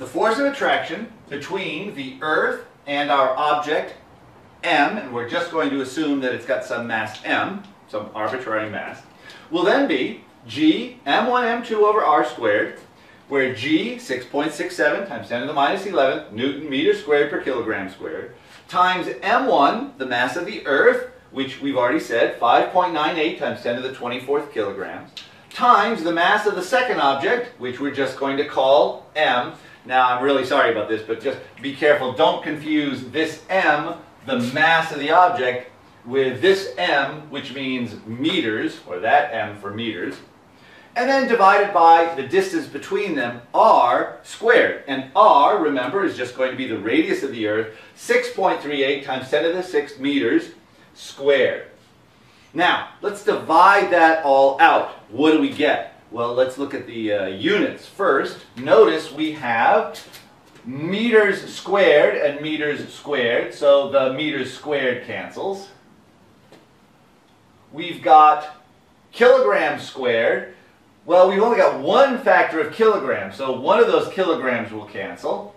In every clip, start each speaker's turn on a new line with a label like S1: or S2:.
S1: the force of attraction between the Earth and our object m, and we're just going to assume that it's got some mass m, some arbitrary mass, will then be g m1 m2 over r squared, where g, 6.67 times 10 to the minus 11 newton meter squared per kilogram squared, times m1, the mass of the Earth, which we've already said, 5.98 times 10 to the 24th kilograms, times the mass of the second object, which we're just going to call m. Now, I'm really sorry about this, but just be careful. Don't confuse this m, the mass of the object, with this m, which means meters, or that m for meters, and then divided by the distance between them, r squared. And r, remember, is just going to be the radius of the Earth, 6.38 times 10 to the 6 meters squared. Now, let's divide that all out. What do we get? Well, let's look at the uh, units first. Notice we have meters squared and meters squared, so the meters squared cancels. We've got kilograms squared. Well, we've only got one factor of kilograms, so one of those kilograms will cancel.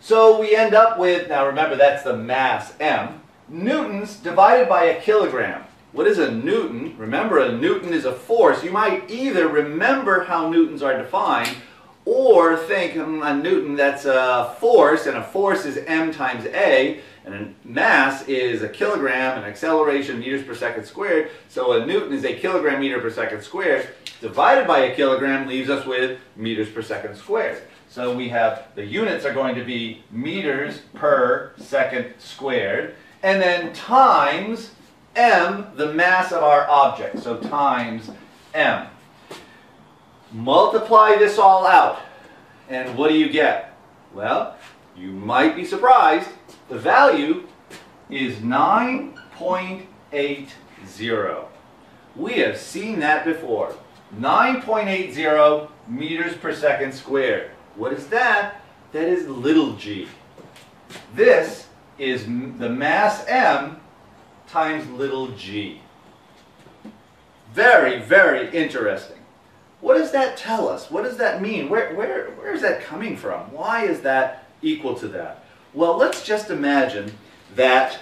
S1: So we end up with, now remember that's the mass m, newtons divided by a kilogram. What is a newton? Remember, a newton is a force. You might either remember how newtons are defined or think hmm, a newton that's a force, and a force is m times a, and a mass is a kilogram, and acceleration meters per second squared. So a newton is a kilogram meter per second squared. Divided by a kilogram leaves us with meters per second squared. So we have the units are going to be meters per second squared, and then times m, the mass of our object. So times m. Multiply this all out, and what do you get? Well, you might be surprised. The value is 9.80. We have seen that before. 9.80 meters per second squared. What is that? That is little g. This is the mass m times little g. Very, very interesting. What does that tell us? What does that mean? Where, where, where is that coming from? Why is that equal to that? Well, let's just imagine that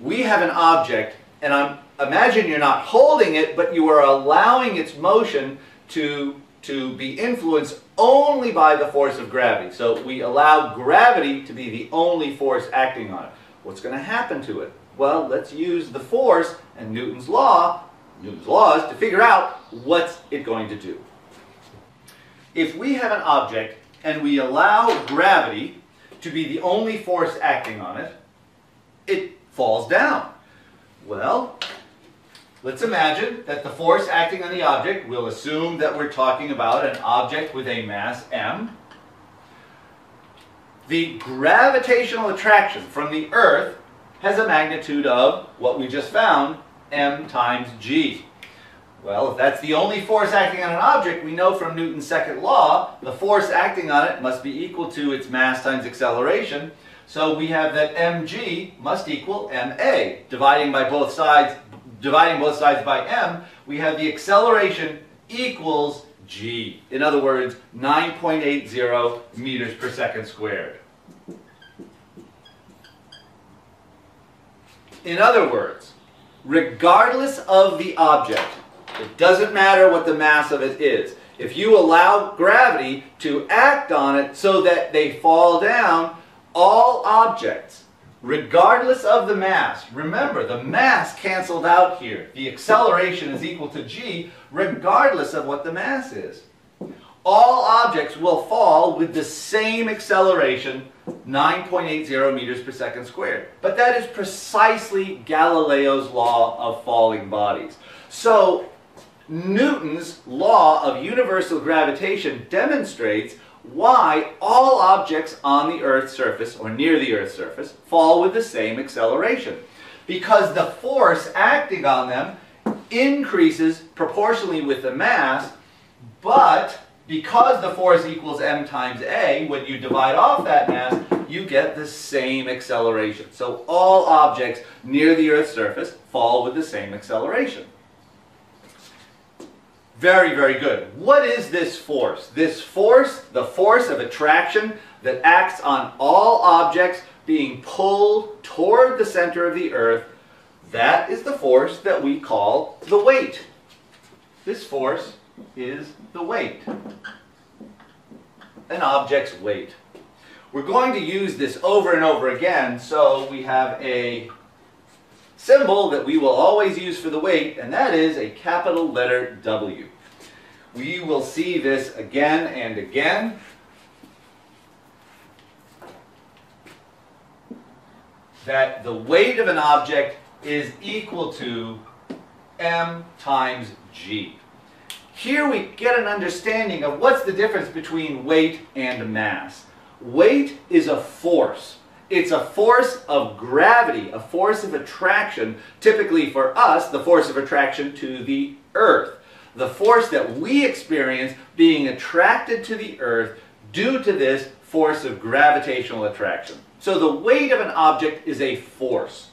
S1: we have an object, and I'm, imagine you're not holding it, but you are allowing its motion to, to be influenced only by the force of gravity. So we allow gravity to be the only force acting on it. What's going to happen to it? Well, let's use the force and Newton's law, Newton's laws, to figure out what's it going to do. If we have an object and we allow gravity to be the only force acting on it, it falls down. Well, let's imagine that the force acting on the object, we'll assume that we're talking about an object with a mass m. The gravitational attraction from the Earth has a magnitude of what we just found, m times g. Well, if that's the only force acting on an object, we know from Newton's second law, the force acting on it must be equal to its mass times acceleration. So we have that mg must equal ma. Dividing by both sides, dividing both sides by m, we have the acceleration equals g. In other words, 9.80 meters per second squared. In other words, regardless of the object, it doesn't matter what the mass of it is. If you allow gravity to act on it so that they fall down, all objects, regardless of the mass, remember the mass canceled out here. The acceleration is equal to g regardless of what the mass is. All objects will fall with the same acceleration 9.80 meters per second squared. But that is precisely Galileo's law of falling bodies. So Newton's law of universal gravitation demonstrates why all objects on the Earth's surface, or near the Earth's surface, fall with the same acceleration. Because the force acting on them increases proportionally with the mass, but because the force equals m times a, when you divide off that mass, get the same acceleration. So all objects near the Earth's surface fall with the same acceleration. Very, very good. What is this force? This force, the force of attraction that acts on all objects being pulled toward the center of the earth, that is the force that we call the weight. This force is the weight. An object's weight. We're going to use this over and over again, so we have a symbol that we will always use for the weight, and that is a capital letter W. We will see this again and again. That the weight of an object is equal to m times g. Here we get an understanding of what's the difference between weight and mass. Weight is a force. It's a force of gravity, a force of attraction, typically for us, the force of attraction to the earth. The force that we experience being attracted to the earth due to this force of gravitational attraction. So the weight of an object is a force,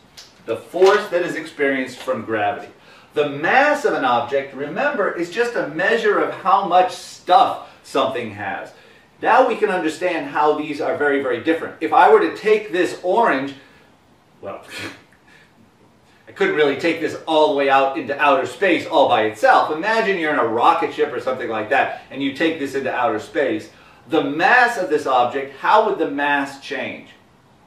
S1: the force that is experienced from gravity. The mass of an object, remember, is just a measure of how much stuff something has. Now we can understand how these are very, very different. If I were to take this orange, well, I couldn't really take this all the way out into outer space all by itself. Imagine you're in a rocket ship or something like that, and you take this into outer space. The mass of this object, how would the mass change?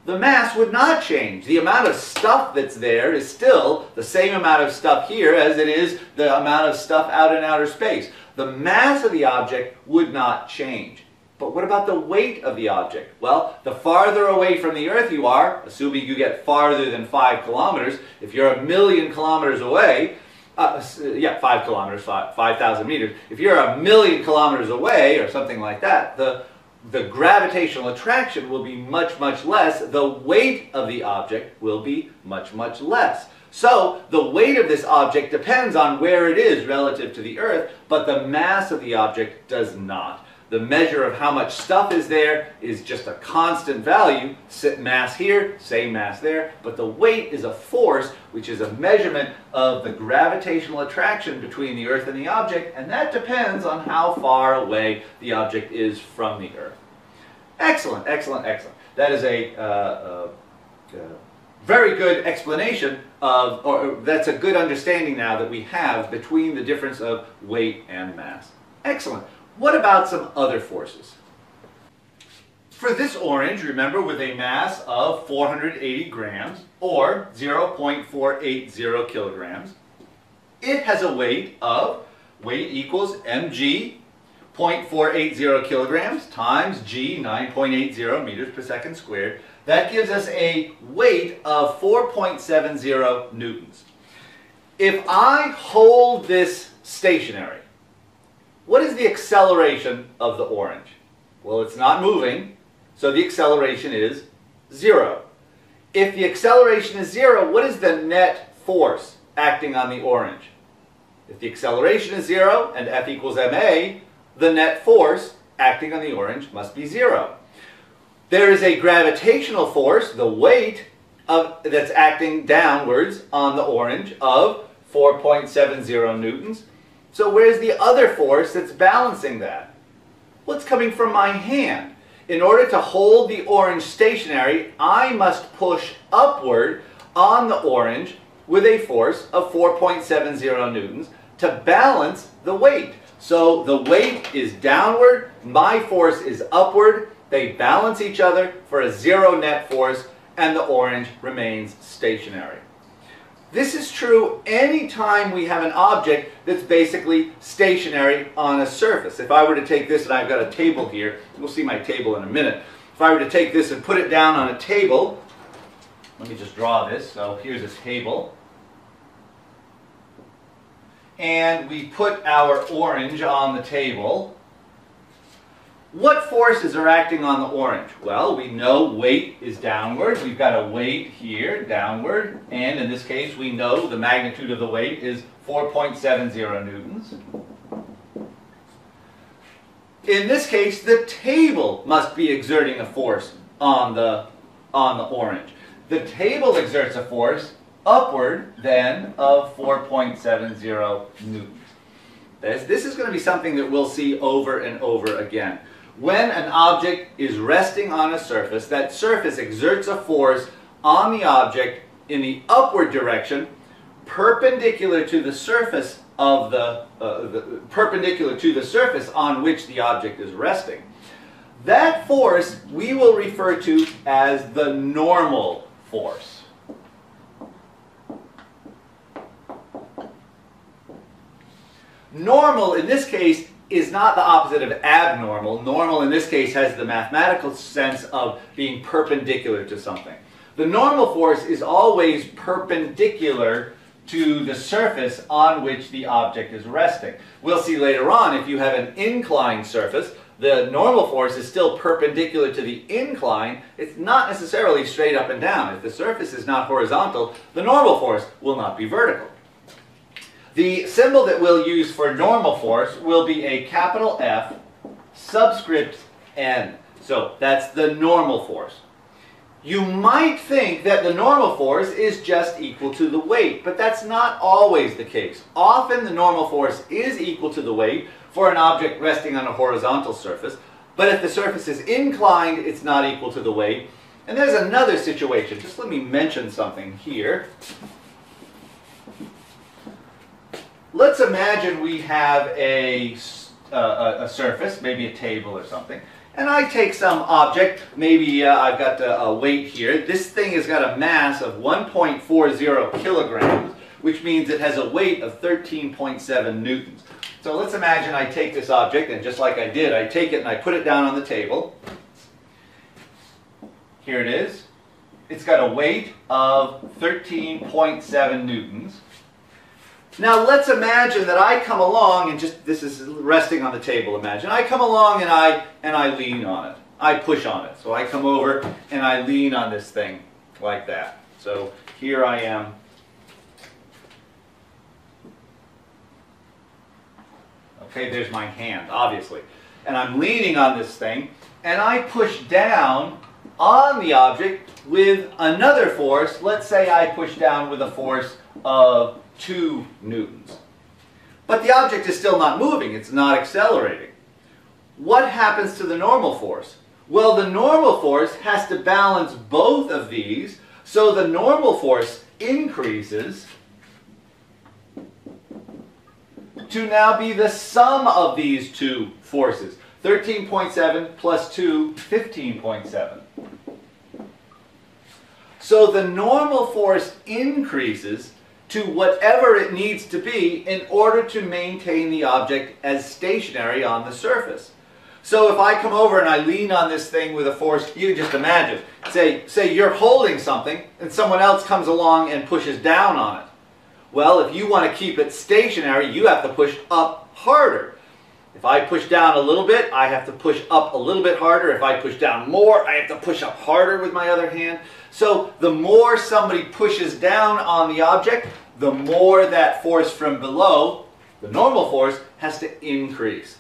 S1: The mass would not change. The amount of stuff that's there is still the same amount of stuff here as it is the amount of stuff out in outer space. The mass of the object would not change. But what about the weight of the object? Well, the farther away from the Earth you are, assuming you get farther than 5 kilometers, if you're a million kilometers away, uh, yeah, 5 kilometers, 5,000 5, meters, if you're a million kilometers away or something like that, the, the gravitational attraction will be much, much less. The weight of the object will be much, much less. So the weight of this object depends on where it is relative to the Earth, but the mass of the object does not. The measure of how much stuff is there is just a constant value, Sit mass here, same mass there, but the weight is a force, which is a measurement of the gravitational attraction between the Earth and the object, and that depends on how far away the object is from the Earth. Excellent, excellent, excellent. That is a uh, uh, uh, very good explanation of, or that's a good understanding now that we have between the difference of weight and mass. Excellent. What about some other forces? For this orange, remember, with a mass of 480 grams, or 0.480 kilograms, it has a weight of, weight equals mg, 0.480 kilograms, times g, 9.80 meters per second squared. That gives us a weight of 4.70 newtons. If I hold this stationary, what is the acceleration of the orange? Well, it's not moving, so the acceleration is zero. If the acceleration is zero, what is the net force acting on the orange? If the acceleration is zero and F equals ma, the net force acting on the orange must be zero. There is a gravitational force, the weight, of, that's acting downwards on the orange of 4.70 newtons. So where's the other force that's balancing that? Well, coming from my hand. In order to hold the orange stationary, I must push upward on the orange with a force of 4.70 newtons to balance the weight. So the weight is downward, my force is upward, they balance each other for a zero net force, and the orange remains stationary. This is true anytime we have an object that's basically stationary on a surface. If I were to take this, and I've got a table here, we'll see my table in a minute. If I were to take this and put it down on a table, let me just draw this. So here's a table. And we put our orange on the table. What forces are acting on the orange? Well, we know weight is downward. We've got a weight here, downward. And in this case, we know the magnitude of the weight is 4.70 newtons. In this case, the table must be exerting a force on the, on the orange. The table exerts a force upward then of 4.70 newtons. this, this is going to be something that we'll see over and over again. When an object is resting on a surface, that surface exerts a force on the object in the upward direction perpendicular to the surface of the, uh, the, perpendicular to the surface on which the object is resting. That force we will refer to as the normal force. Normal in this case is not the opposite of abnormal. Normal in this case has the mathematical sense of being perpendicular to something. The normal force is always perpendicular to the surface on which the object is resting. We'll see later on if you have an inclined surface, the normal force is still perpendicular to the incline. It's not necessarily straight up and down. If the surface is not horizontal, the normal force will not be vertical. The symbol that we'll use for normal force will be a capital F subscript n. So that's the normal force. You might think that the normal force is just equal to the weight, but that's not always the case. Often the normal force is equal to the weight for an object resting on a horizontal surface, but if the surface is inclined, it's not equal to the weight. And there's another situation. Just let me mention something here. Let's imagine we have a, uh, a surface, maybe a table or something, and I take some object, maybe uh, I've got a, a, weight here. This thing has got a mass of 1.40 kilograms, which means it has a weight of 13.7 newtons. So let's imagine I take this object, and just like I did, I take it and I put it down on the table. Here it is. It's got a weight of 13.7 newtons. Now let's imagine that I come along and just, this is resting on the table, imagine. I come along and I, and I lean on it. I push on it. So I come over and I lean on this thing like that. So here I am. Okay, there's my hand, obviously. And I'm leaning on this thing and I push down on the object with another force. Let's say I push down with a force of 2 newtons. But the object is still not moving, it's not accelerating. What happens to the normal force? Well, the normal force has to balance both of these, so the normal force increases to now be the sum of these two forces. 13.7 plus 2, 15.7. So the normal force increases to whatever it needs to be in order to maintain the object as stationary on the surface. So if I come over and I lean on this thing with a force, you just imagine, say, say you're holding something and someone else comes along and pushes down on it. Well, if you want to keep it stationary, you have to push up harder. If I push down a little bit, I have to push up a little bit harder. If I push down more, I have to push up harder with my other hand. So the more somebody pushes down on the object, the more that force from below, the normal force, has to increase.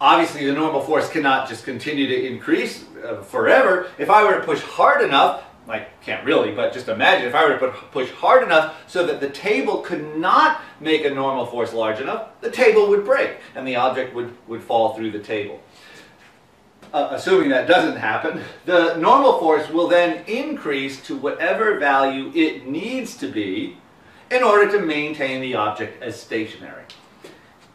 S1: Obviously, the normal force cannot just continue to increase uh, forever. If I were to push hard enough, I can't really, but just imagine if I were to push hard enough so that the table could not make a normal force large enough, the table would break and the object would, would fall through the table uh, assuming that doesn't happen, the normal force will then increase to whatever value it needs to be in order to maintain the object as stationary.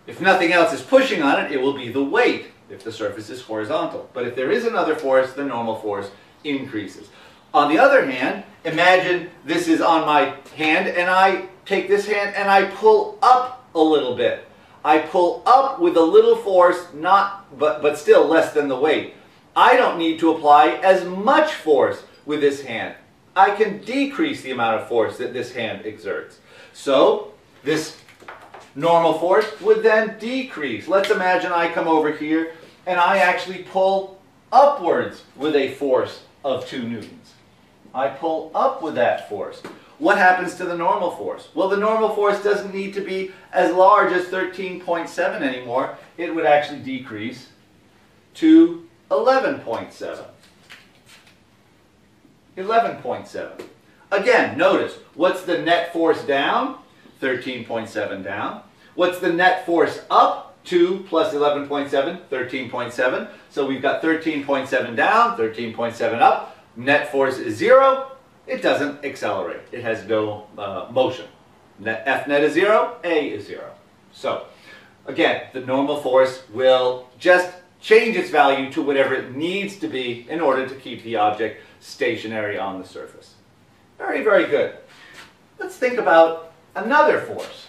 S1: If nothing else is pushing on it, it will be the weight if the surface is horizontal. But if there is another force, the normal force increases. On the other hand, imagine this is on my hand and I take this hand and I pull up a little bit. I pull up with a little force, not, but, but still less than the weight. I don't need to apply as much force with this hand. I can decrease the amount of force that this hand exerts. So this normal force would then decrease. Let's imagine I come over here and I actually pull upwards with a force of 2 newtons. I pull up with that force. What happens to the normal force? Well, the normal force doesn't need to be as large as 13.7 anymore. It would actually decrease to 11.7. 11.7. Again, notice, what's the net force down? 13.7 down. What's the net force up? 2 plus 11.7, 13.7. So we've got 13.7 down, 13.7 up. Net force is 0. It doesn't accelerate. It has no uh, motion. Net, F net is 0, A is 0. So, again, the normal force will just change its value to whatever it needs to be in order to keep the object stationary on the surface. Very, very good. Let's think about another force.